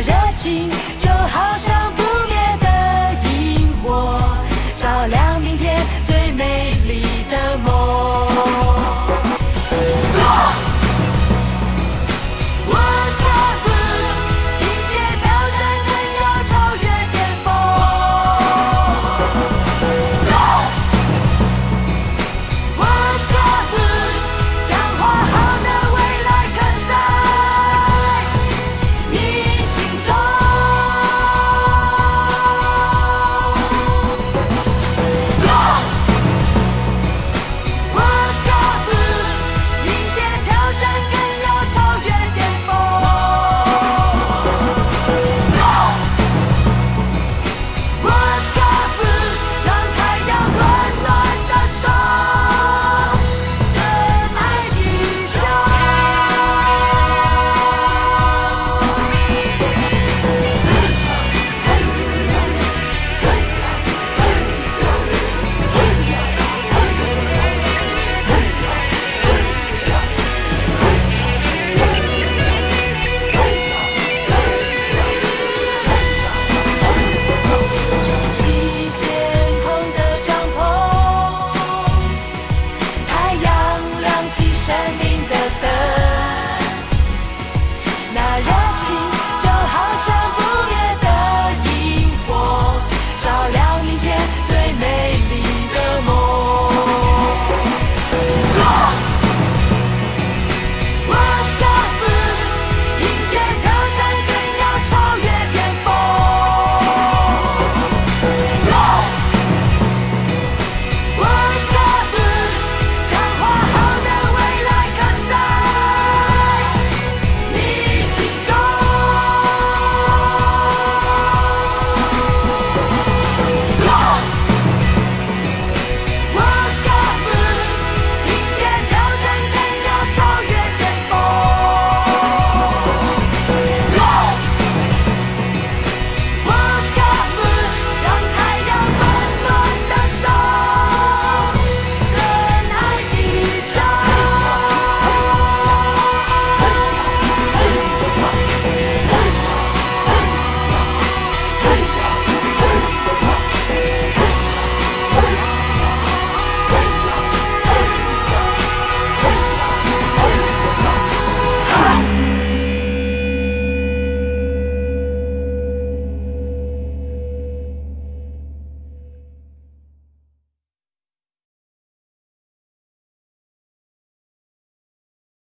热情就好像